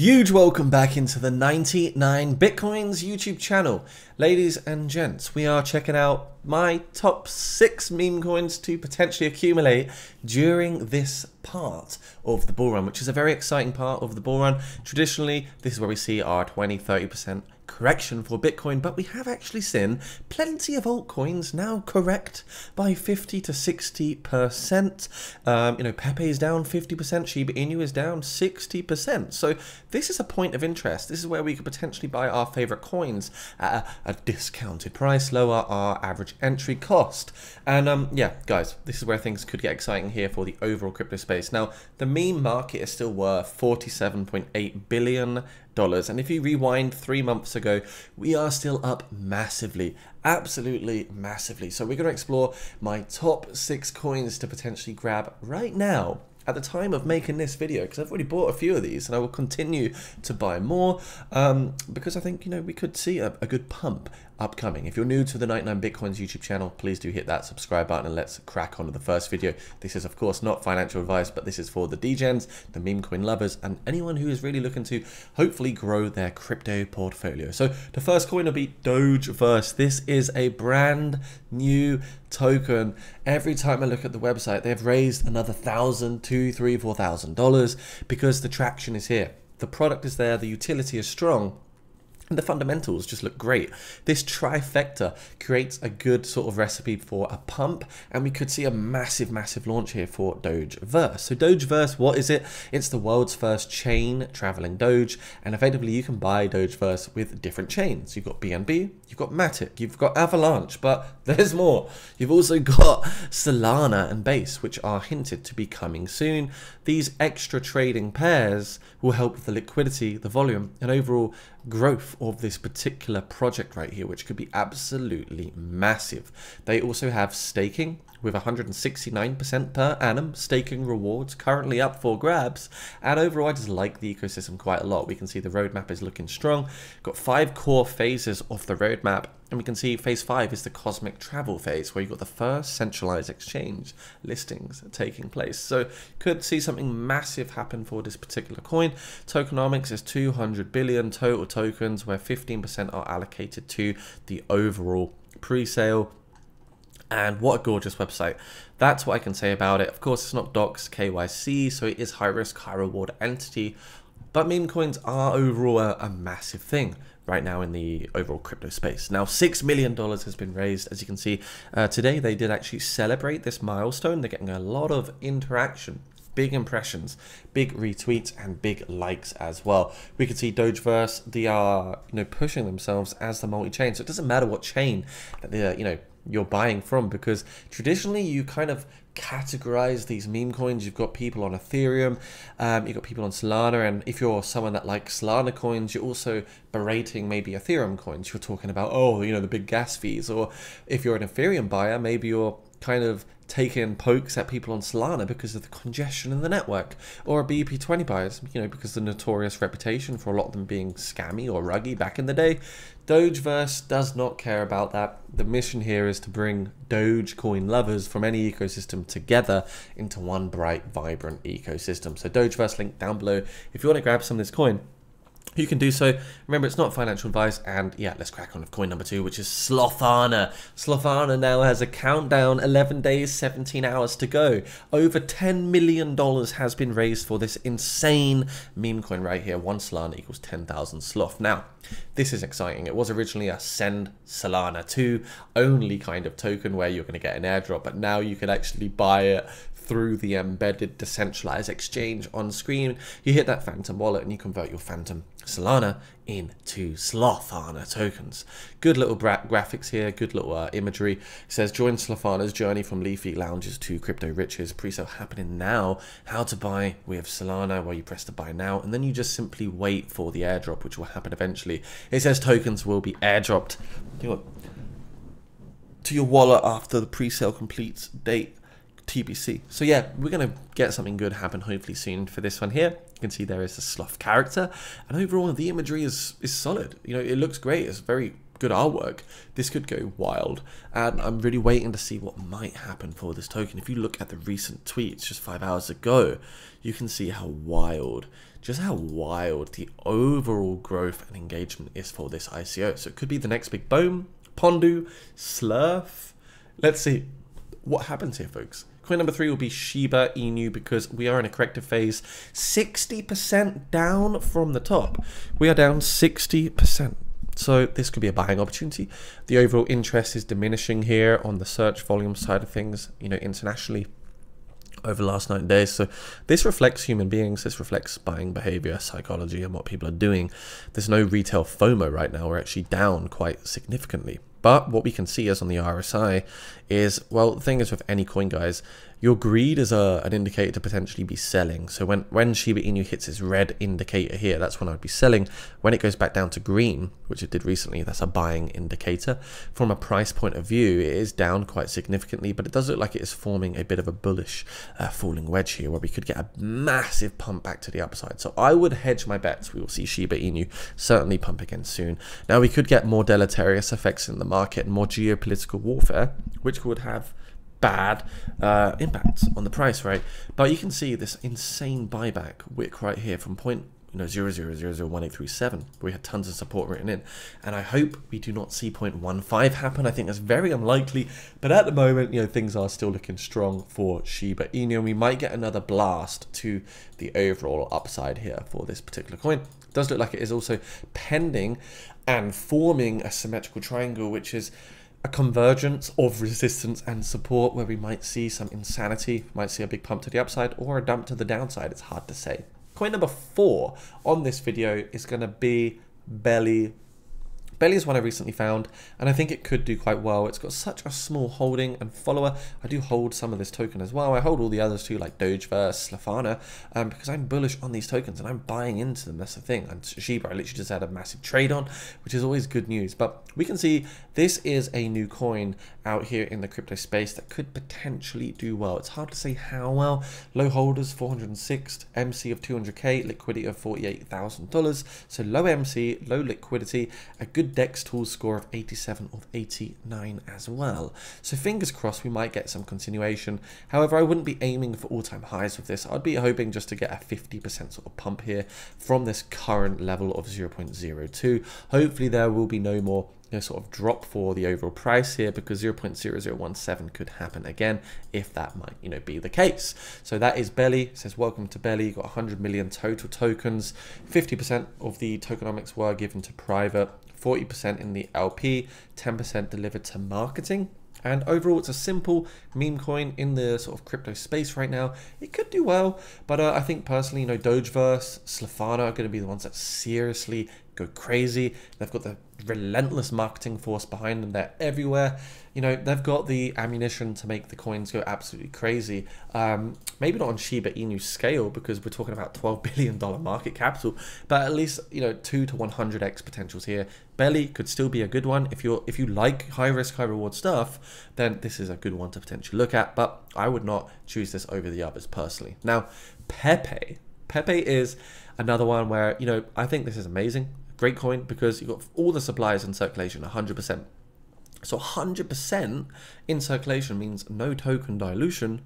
Huge welcome back into the 99 Bitcoins YouTube channel. Ladies and gents, we are checking out my top six meme coins to potentially accumulate during this part of the bull run, which is a very exciting part of the bull run. Traditionally, this is where we see our 20, 30% correction for Bitcoin, but we have actually seen plenty of altcoins now correct by 50 to 60%. Um, you know, Pepe is down 50%, Shiba Inu is down 60%. So this is a point of interest. This is where we could potentially buy our favorite coins at a, a discounted price, lower our average entry cost. And um, yeah, guys, this is where things could get exciting here for the overall crypto space. Now, the meme market is still worth 47.8 billion. And if you rewind three months ago, we are still up massively, absolutely massively. So we're going to explore my top six coins to potentially grab right now at the time of making this video because I've already bought a few of these and I will continue to buy more um, because I think you know we could see a, a, good pump upcoming. If you're new to the 99 Bitcoins YouTube channel, please do hit that subscribe button and let's crack on to the first video. This is of course not financial advice, but this is for the degens, the meme coin lovers, and anyone who is really looking to hopefully grow their crypto portfolio. So the first coin will be Dogeverse. This is a brand new token. Every time I look at the website, they've raised another thousand, two, three, four thousand dollars because the traction is here. The product is there, the utility is strong, the fundamentals just look great. This trifecta creates a good sort of recipe for a pump, and we could see a massive, massive launch here for Dogeverse. So Dogeverse, what is it? It's the world's first chain traveling Doge, and effectively you can buy Dogeverse with different chains. You've got BNB, you've got Matic, you've got Avalanche, but there's more. You've also got Solana and Base, which are hinted to be coming soon. These extra trading pairs will help with the liquidity, the volume, and overall growth of this particular project right here, which could be absolutely massive. They also have staking with 169% per annum staking rewards currently up for grabs. And overall, I just like the ecosystem quite a lot. We can see the roadmap is looking strong. Got five core phases of the roadmap and we can see phase five is the cosmic travel phase, where you've got the first centralized exchange listings taking place. So could see something massive happen for this particular coin. Tokenomics is 200 billion total tokens, where 15% are allocated to the overall pre-sale. And what a gorgeous website. That's what I can say about it. Of course, it's not doxxed KYC, so it is high risk, high reward entity. But meme coins are overall a, a massive thing right now in the overall crypto space. Now, $6 million has been raised. As you can see, uh, today they did actually celebrate this milestone. They're getting a lot of interaction big impressions, big retweets, and big likes as well. We can see Dogeverse, they are, you know, pushing themselves as the multi-chain. So it doesn't matter what chain that they're, you know, you're buying from because traditionally you kind of categorize these meme coins. You've got people on Ethereum, um, you've got people on Solana, and if you're someone that likes Solana coins, you're also berating maybe Ethereum coins. You're talking about, oh, you know, the big gas fees. Or if you're an Ethereum buyer, maybe you're kind of taking pokes at people on Solana because of the congestion in the network, or BEP20 buyers, you know, because the notorious reputation for a lot of them being scammy or ruggy back in the day. Dogeverse does not care about that. The mission here is to bring Dogecoin lovers from any ecosystem together into one bright, vibrant ecosystem. So Dogeverse link down below if you want to grab some of this coin you can do so. Remember, it's not financial advice. And yeah, let's crack on with coin number two, which is Slothana. Slothana now has a countdown 11 days, 17 hours to go. Over $10 million has been raised for this insane meme coin right here. One Solana equals 10,000 Sloth. Now, this is exciting. It was originally a send Solana 2 only kind of token where you're going to get an airdrop, but now you can actually buy it through the embedded decentralized exchange on screen. You hit that Phantom wallet and you convert your Phantom Solana into Slothana tokens. Good little graphics here, good little uh, imagery. It says join Slothana's journey from leafy lounges to crypto riches. Pre-sale happening now. How to buy with Solana where you press to buy now and then you just simply wait for the airdrop which will happen eventually. It says tokens will be airdropped to your wallet after the pre-sale completes date TBC. So yeah, we're going to get something good happen hopefully soon for this one here. You can see there is a sloth character and overall the imagery is, is solid. You know, it looks great. It's very good artwork. This could go wild and I'm really waiting to see what might happen for this token. If you look at the recent tweets just five hours ago, you can see how wild just how wild the overall growth and engagement is for this ICO. So it could be the next big boom, Pondu, Slerf. Let's see what happens here, folks. Coin number three will be Shiba Inu because we are in a corrective phase. 60% down from the top. We are down 60%. So this could be a buying opportunity. The overall interest is diminishing here on the search volume side of things, you know, internationally over the last nine days. So this reflects human beings, this reflects buying behavior, psychology, and what people are doing. There's no retail FOMO right now. We're actually down quite significantly. But what we can see as on the RSI is, well, the thing is with any coin, guys, your greed is a, an indicator to potentially be selling. So when, when Shiba Inu hits its red indicator here, that's when I'd be selling. When it goes back down to green, which it did recently, that's a buying indicator. From a price point of view, it is down quite significantly, but it does look like it is forming a bit of a bullish uh, falling wedge here where we could get a massive pump back to the upside. So I would hedge my bets. We will see Shiba Inu certainly pump again soon. Now we could get more deleterious effects in the market and more geopolitical warfare, which would have bad uh, impacts on the price, right? But you can see this insane buyback wick right here from point you know zero zero zero zero one eight three seven. We had tons of support written in, and I hope we do not see point one five happen. I think that's very unlikely, but at the moment, you know, things are still looking strong for Shiba Inu, and we might get another blast to the overall upside here for this particular coin. Does look like it is also pending and forming a symmetrical triangle, which is a convergence of resistance and support where we might see some insanity, might see a big pump to the upside or a dump to the downside. It's hard to say. Coin number four on this video is going to be Belly Belly is one I recently found, and I think it could do quite well. It's got such a small holding and follower. I do hold some of this token as well. I hold all the others too, like Dogeverse, Slothana, um, because I'm bullish on these tokens and I'm buying into them. That's the thing. And Shiba, I literally just had a massive trade on, which is always good news. But we can see this is a new coin out here in the crypto space that could potentially do well. It's hard to say how well. Low holders, 406, MC of 200k, liquidity of $48,000. So low MC, low liquidity, a good DEXTools score of 87 of 89 as well. So fingers crossed we might get some continuation. However, I wouldn't be aiming for all-time highs with this. I'd be hoping just to get a 50% sort of pump here from this current level of 0.02. Hopefully there will be no more you know, sort of drop for the overall price here because 0.0017 could happen again if that might you know be the case. So that is Belly. It says welcome to Belly. You've got 100 million total tokens. 50% of the tokenomics were given to private. 40% in the LP, 10% delivered to marketing. And overall, it's a simple meme coin in the sort of crypto space right now. It could do well, but uh, I think personally, you know, Dogeverse, Slothana are going to be the ones that seriously go crazy. They've got the relentless marketing force behind them. They're everywhere. You know, they've got the ammunition to make the coins go absolutely crazy. Um, maybe not on Shiba Inu scale because we're talking about $12 billion market capital, but at least, you know, 2 to 100x potentials here. Belly could still be a good one. If you're if you like high risk, high reward stuff, then this is a good one to potentially look at, but I would not choose this over the others personally. Now, Pepe. Pepe is another one where, you know, I think this is amazing. Great coin because you've got all the supplies in circulation 100%. So 100% in circulation means no token dilution,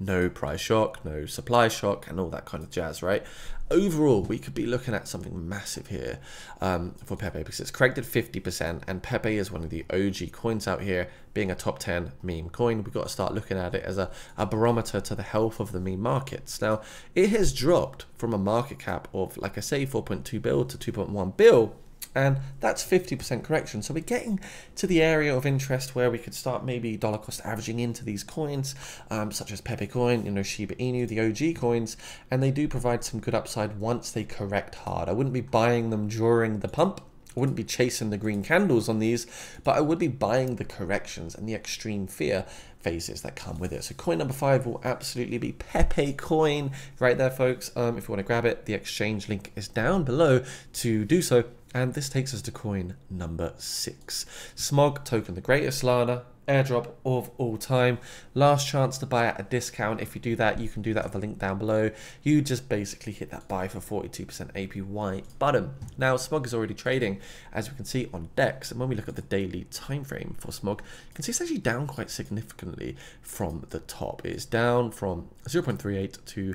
no price shock, no supply shock, and all that kind of jazz, right? Overall, we could be looking at something massive here um, for Pepe because it's corrected 50%, and Pepe is one of the OG coins out here, being a top 10 meme coin. We've got to start looking at it as a, a barometer to the health of the meme markets. Now, it has dropped from a market cap of, like I say, 4.2 bill to 2.1 bill and that's 50% correction. So we're getting to the area of interest where we could start maybe dollar cost averaging into these coins, um, such as Pepe Coin, you know, Shiba Inu, the OG coins, and they do provide some good upside once they correct hard. I wouldn't be buying them during the pump. I wouldn't be chasing the green candles on these, but I would be buying the corrections and the extreme fear phases that come with it. So coin number five will absolutely be Pepe coin right there, folks. Um, if you want to grab it, the exchange link is down below to do so. And this takes us to coin number six. Smog token, the greatest Solana airdrop of all time. Last chance to buy at a discount. If you do that, you can do that with the link down below. You just basically hit that buy for 42% APY button. Now, Smog is already trading, as we can see on DEX. And when we look at the daily time frame for Smog, you can see it's actually down quite significantly from the top. It's down from 0.38 to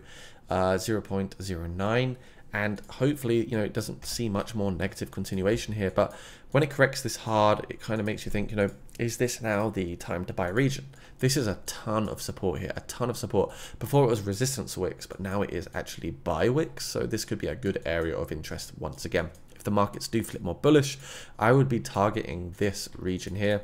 uh, 0.09 and hopefully, you know, it doesn't see much more negative continuation here. But when it corrects this hard, it kind of makes you think, you know, is this now the time to buy region? This is a ton of support here, a ton of support. Before it was resistance wicks, but now it is actually buy wicks. So this could be a good area of interest once again. If the markets do flip more bullish, I would be targeting this region here.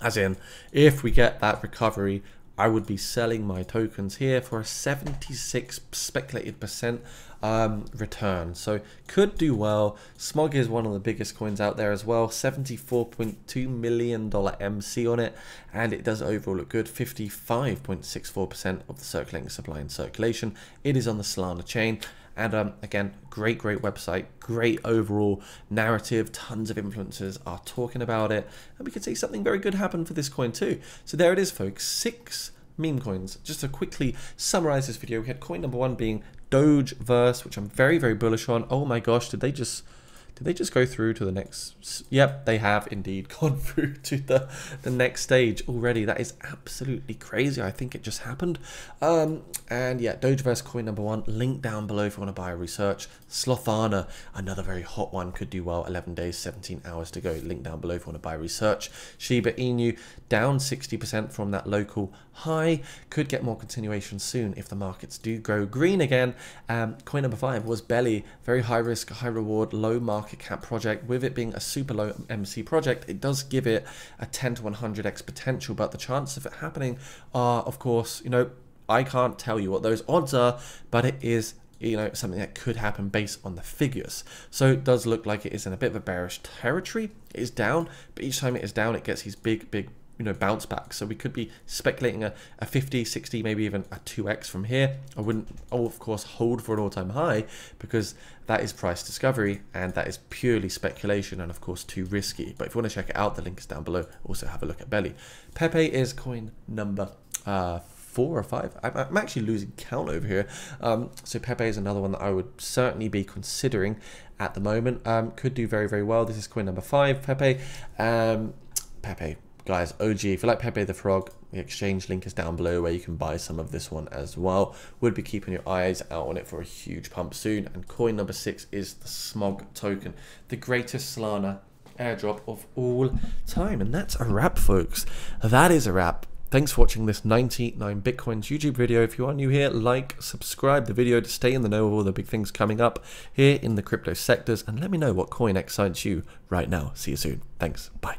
As in, if we get that recovery I would be selling my tokens here for a 76 speculated percent um, return. So could do well. Smog is one of the biggest coins out there as well. $74.2 million MC on it. And it does overall look good. 55.64% of the circulating supply in circulation. It is on the Solana chain. And um, again, great, great website, great overall narrative. Tons of influencers are talking about it. And we could see something very good happen for this coin too. So there it is, folks. Six meme coins. Just to quickly summarize this video, we had coin number one being Dogeverse, which I'm very, very bullish on. Oh my gosh, did they just did they just go through to the next? Yep, they have indeed gone through to the, the next stage already. That is absolutely crazy. I think it just happened. Um, and yeah, Dogeverse coin number one, link down below if you want to buy a research. Slothana, another very hot one, could do well. 11 days, 17 hours to go. Link down below if you want to buy research. Shiba Inu, down 60% from that local high. Could get more continuation soon if the markets do go green again. Um, coin number five was Belly, very high risk, high reward, low market market cap project. With it being a super low MC project, it does give it a 10 to 100x potential, but the chances of it happening are, of course, you know, I can't tell you what those odds are, but it is you know something that could happen based on the figures so it does look like it is in a bit of a bearish territory it is down but each time it is down it gets these big big you know bounce back so we could be speculating a, a 50 60 maybe even a 2x from here i wouldn't oh of course hold for an all-time high because that is price discovery and that is purely speculation and of course too risky but if you want to check it out the link is down below also have a look at belly pepe is coin number uh, four or five. I'm, actually losing count over here. Um, so Pepe is another one that I would certainly be considering at the moment. Um, could do very, very well. This is coin number five, Pepe. Um, Pepe, guys, OG, if you like Pepe the Frog, the exchange link is down below where you can buy some of this one as well. Would be keeping your eyes out on it for a huge pump soon. And coin number six is the Smog token, the greatest Solana airdrop of all time. And that's a wrap, folks. That is a wrap. Thanks for watching this 99 Bitcoins YouTube video. If you are new here, like, subscribe the video to stay in the know of all the big things coming up here in the crypto sectors. And let me know what coin excites you right now. See you soon. Thanks. Bye.